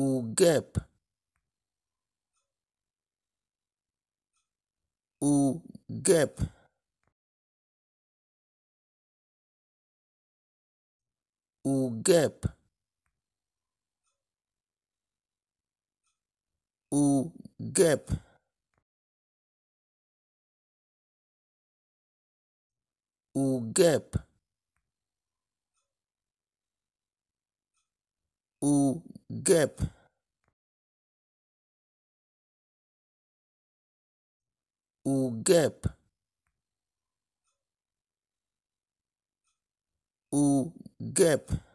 ugep. Ugep. Ugep. Ugep. Ugep ou guêpes ou guêpes ou guêpes